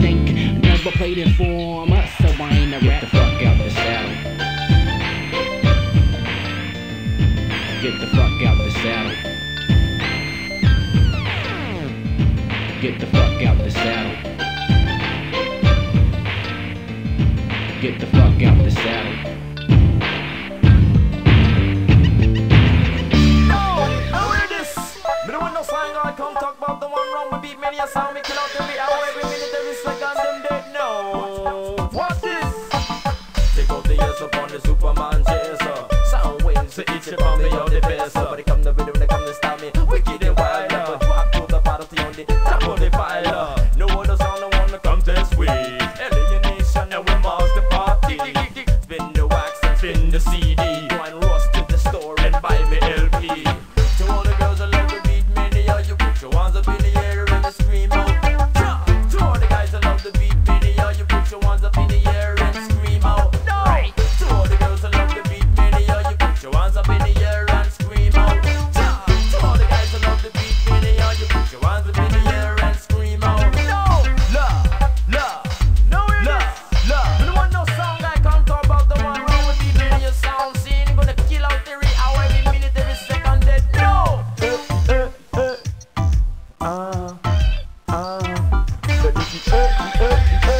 stink. Never played in form, so I ain't a rat. Get the fuck out the saddle. Get the fuck out the saddle. Get the fuck out the saddle. Get the fuck out the saddle. Me don't want no slang, I come talk about the one wrong we beat many a sound, we kill out the should find me on the best. Somebody come to me. ah, ah. But if you you you.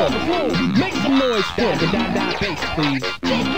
Make some noise for the da da bass, please.